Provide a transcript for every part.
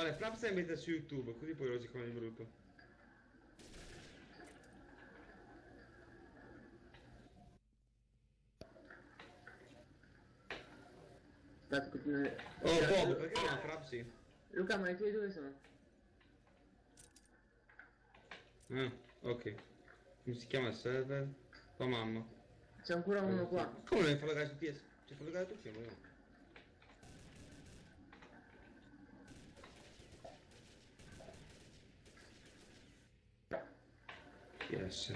Vale, Flaps e mette su YouTube, così poi lo rosicano di brutto. Oh, Bob, perché no, Flapsy? Luca, ma i tuoi dove sono? Ah, ok. Come si chiama il server? Tua mamma. C'è ancora uno qua. Come non fa giocare su PS? Giocare tutti, ma no. PS.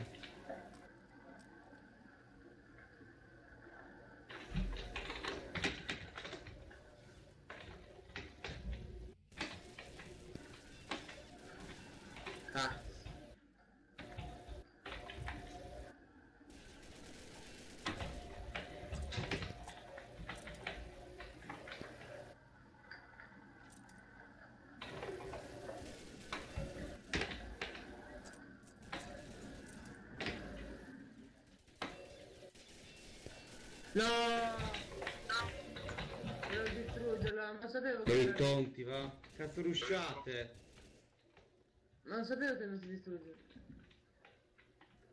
No! Devo distruggerla, ma sapevo Dei che... tonti, va? Cazzo rusciate! Ma non sapevo che non si distrugge.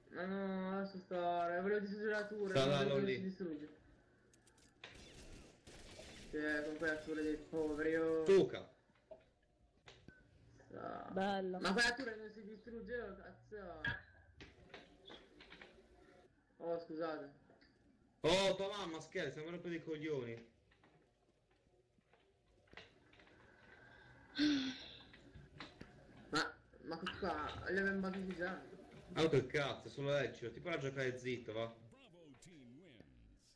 Ma no, lascia stare, volevo distruggere la tour, Sta non là, si distrugge. Cioè, con quella tour dei poveri, oh. Tuca! Sta- Bella. Ma quella tour non si distrugge, oh, cazzo. Oh, scusate. Oh, tua mamma, scherza, un po' dei coglioni. Ma, ma questo qua, li abbiamo battuti già. Ah, che cazzo, solo Ezio, ti puoi giocare zitto, va? Bravo team wins.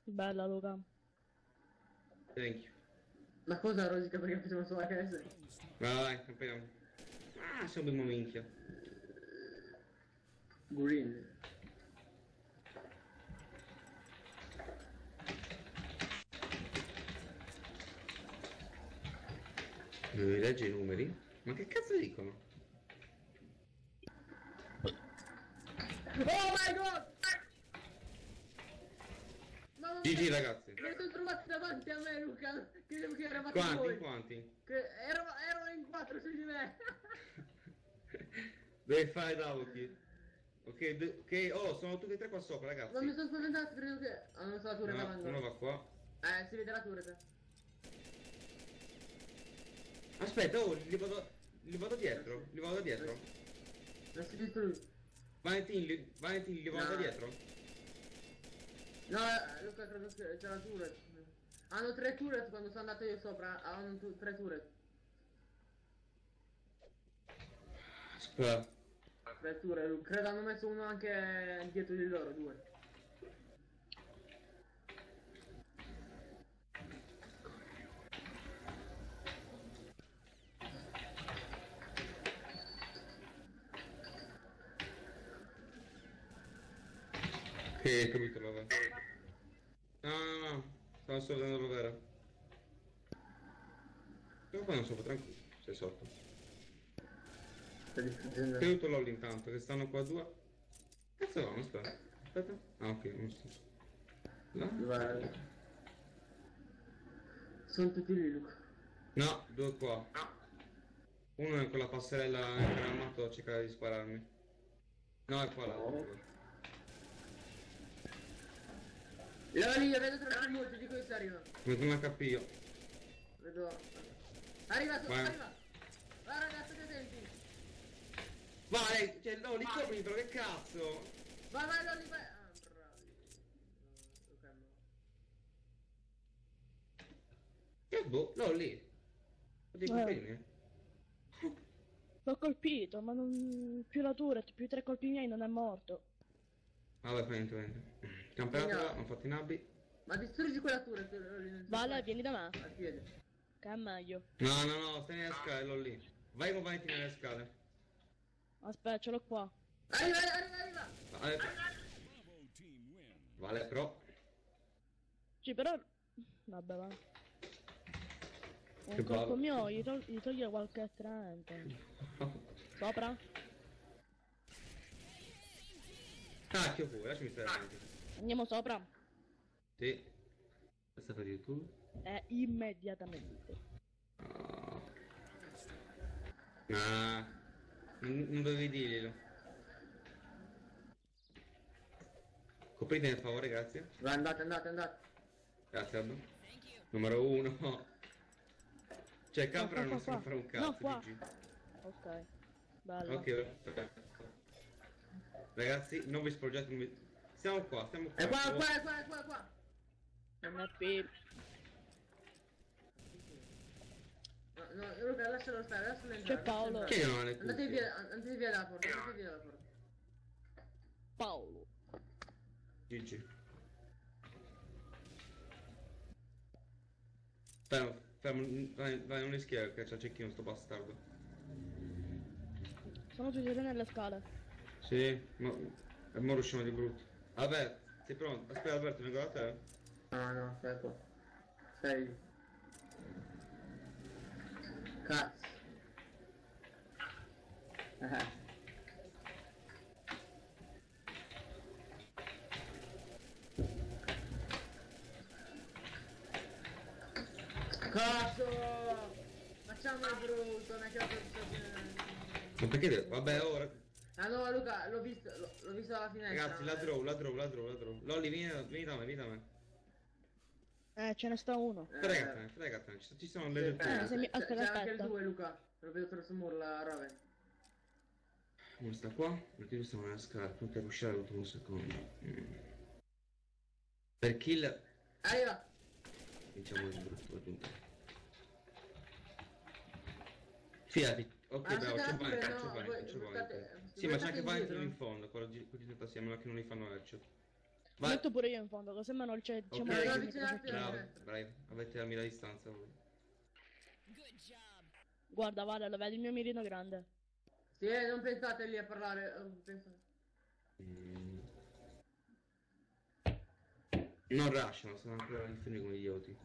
Bella Luca. Thank you. Ma cosa rosica perché facciamo solo la KS? Vai, appena. Ah, sono un minchia. Green. Devi leggere i numeri? Ma che cazzo dicono? Oh my god! Mamma! GG ragazzi. Mi sono trovati davanti a me Luca! Credevo che eravate Quanti? voi! Quanti? Che ero, erano in quattro su di me! Devi fare Dauti. Ok, ok, oh, sono tutti e tre qua sopra, ragazzi. Ma mi sono spaventato, credo che... Ah, non so la turret No, uno va qua. Eh, si vede la turret. Aspetta, oh, li vado, li vado dietro, li vado dietro. Valentin, li, Valentin, li vado No. dietro. No, eh, Luca, credo che c'è la turret. Hanno tre turret quando sono andato io sopra. Hanno tu- tre turret. Aspetta. Tre turret. Credo hanno messo uno anche dietro di loro, due. Ok, capito l'overa. No, no, no, stavo solo vedendo l'overa. Però poi non so, tranquillo, sei sotto. Sta distruggendo. Tenuto LOL intanto, che stanno qua due. Cazzo no, non sta. Aspetta. Ah, ok, non sta. No? Guarda. Sono tutti lì, Luca. No, due qua. Uno è con la passerella in grammato a cercare di spararmi. No, è qua l'altro. Là lì, io vedo tre molti di questo arriva. Metto un HP io. Vedo. Arriva, tu, arriva. Va ragazzi, che senti? Vai, cioè no, li copri però che cazzo! Vai, vai, Lolli, vai. Ah, bravi. No. Che boh, no lì. Lo dico Eh. bene. L'ho colpito, ma non... più la turret, più tre colpi miei non è morto. Vabbè, niente, niente. Campionato, No. hanno fatto i nabbi. Ma distruggi quella Vale, fa. vieni da me. Al piede. Che è meglio. No, no, no, stai nelle scale, lo lì. Vai con Valentina nelle scale. Aspetta, ce l'ho qua. Arriva, arriva, arriva. Vale, wins. vale però. Sì, però... Vabbè, va. Che Un colpo mio gli, tol- gli toglie qualche 30. Sopra? Cacchio pure, lasciami stare avanti. Andiamo sopra. Sì. Questa per YouTube. Eh, immediatamente. Ah. Ah, non, non dovevi dirglielo. Coprite per favore, grazie. Vai, andate, andate, andate. Grazie, Aldo. Numero uno. Cioè, Capra qua, non qua, qua. fare un No, cazzo, qua. GG. Ok. Bello. Ok, perfetto. Ragazzi, non vi sporgete, non vi... Stiamo qua, stiamo qua. È qua, Oh, qua, è qua, è qua, è qua. NP. No, no, Luca, lascialo stare, lascialo entrare. C'è Paolo. è che non entrare. Andate via, andate via dalla porta, andate via dalla porta. Paolo. GG. Fermo, fermo, vai, vai, non rischiare che c'è cecchino sto bastardo. Sono tutti tre nelle scale. Sì, ma... E mo usciamo di brutto. Vabbè, sei pronto? Aspetta Alberto, vengo da te. No, no. Stai lì. Cazzo. Eh. Cazzo! Facciamo il brutto, non è che ho Ma perché. Vabbè, ora... Ah no Luca, l'ho visto, l'ho, l'ho visto dalla finestra. Ragazzi, la draw, la draw, la draw, la draw. Lolli, vieni, vieni da me, vieni da me. Eh, ce ne sta uno. Eh, Fregatene, fregatene, ci, ci sono le eh, due. se mi- c'è- aspetta, c'è anche il aspetta. 2 Luca, l'ho vedo attraverso il muro la Rave. Uno sta qua, perché due stiamo nella scala, pronti a uscire all'ultimo secondo. Mm. Per kill, Arriva! diciamo il brutto, raggiunto. Fidati, ok, Ah, bravo, c'è c'è no, c'è voi Valentine. state- Sì, voi ma c'è anche Valentine indietro? in fondo, quello di quelli sì, a meno che non li fanno headshot. Vai, Metto pure io in fondo, così almeno c'è diciamo Ok. avvicinarti trasmettiamo. bravo, bravi, avete la mira distanza voi. Guarda, Vale, lo vedi il mio mirino grande. Sì, eh, non pensate lì a parlare. eh, pensate. Mm. Non rushano, sono ancora all'infinito come idioti.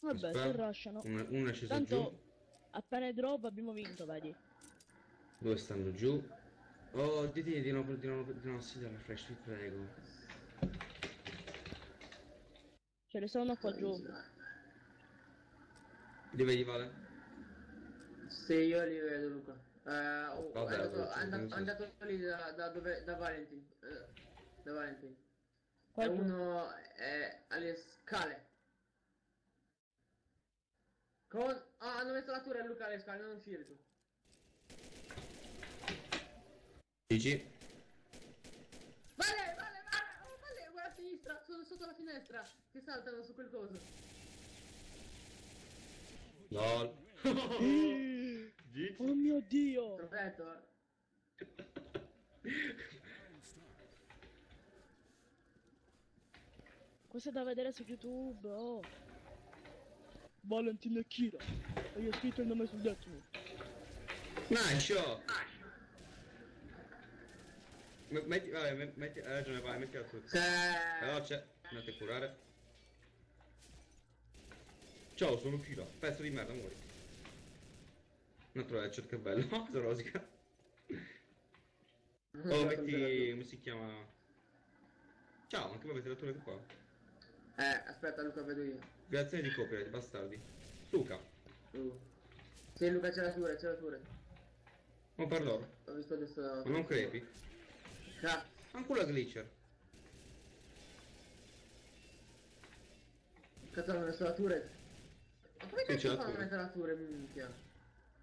Vabbè, Aspetta. si rushano. Uno, uno è sceso Tanto, giù, appena è drop abbiamo vinto, vedi. due stanno giù. Oh, dite di non, di non, di non assediare la flash, vi prego. Ce ne sono qua giù. Li vedi, Vale? Sì, io li vedo Luca. Eh, oh, Vabbè, è andato, è andato- è andato lì da, da dove? Da Valentin. eh, da Valentin. Qua uno è alle scale. Con... Ah, hanno messo la torre a Luca alle scale, non tu. GG. Vale, vale, vale, oh, vale, guarda a sinistra, sono sotto la finestra, che saltano su quel coso. LOL. Oh mio dio! Perfetto. Questo è da vedere su YouTube, oh. Valentin e Kira. E io ho scritto il nome sul decimo. M- metti, vabbè, me- metti, hai ragione, vai, metti la tua. Se... Veloce, andate a curare. Ciao, sono Kira, pezzo di merda, muori. Un altro headshot, che bello. Cosa rosica. Oh, metti, come si chiama? Ciao, anche voi avete la tua qua. Eh, aspetta Luca, vedo io. Violazione di copyright, bastardi. Luca, Uh. Sì, Luca c'è la torre, c'è la torre. ma per loro. Ho visto adesso... Ma non crepi? Cazzo. Ancora glitcher. Cazzo, hanno messo la turret. Ma come Sì, cazzo la fanno a mettere la turret, minchia?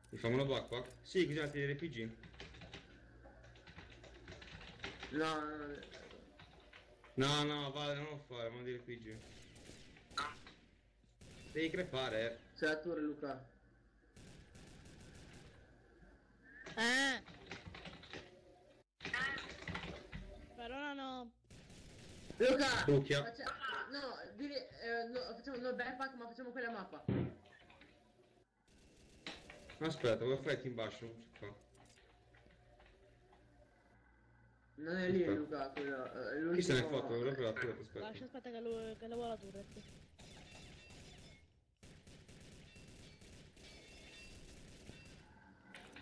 Mi fa uno d'acqua? Sì, così altri RPG. No, no, no. No, no, vale, non lo fare, ma di RPG. Devi crepare, eh. C'è la torre, Luca. Eh! Per ora no. Luca! Faccia- No, dire, eh, no, facciamo no backpack, ma facciamo quella mappa. Aspetta, vuoi fare team bash? Non si fa. Non è lì, Aspetta. Luca, quello. eh, è Chi se ne è fatto? Proprio la aspetta. Lascia aspetta che, lo, che lavora la turret.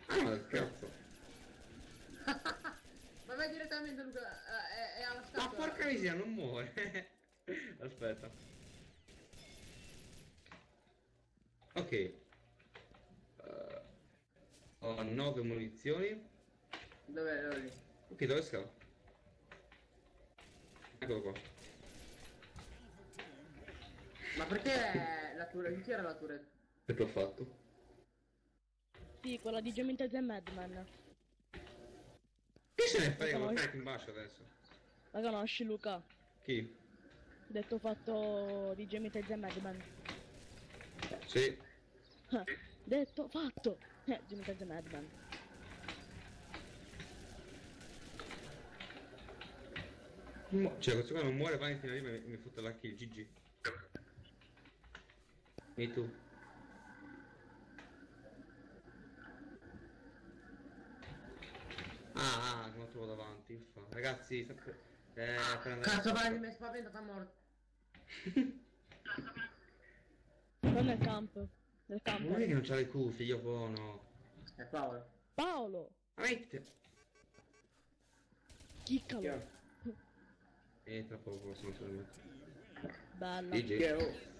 Ah, ma cazzo. Ma vai direttamente, Luca, eh, è, è alla Ma scatola. porca miseria, non muore. Aspetta. Ok. Eh, Ho 9 munizioni. Dov'è? Dove lì? Ok, dove scavo? Eccolo qua. Ma perché la turret? Chi era la turret? Che l'ho fatto? Sì, quella di Geometry e Madman. Chi se ne frega? Lo carico in basso adesso. La conosci Luca? Chi? Detto fatto di Geometry e Madman. Sì. Eh, Detto fatto! Eh, Geometry e Madman. Mu- Cioè, questo qua non muore, vai fino a lì e mi, mi fotte la kill, GG. E tu? Ah, ah, non lo trovo davanti, uffa. Ragazzi, sempre... Eh, per andare... Cazzo, vai, mi hai spaventato a morte. Non nel campo. Nel campo. Non è che non c'ha le cuffie, io buono. È Paolo. Paolo! Metti... Chiccalo! Chi è? E tra poco sono. Chi è? Oh.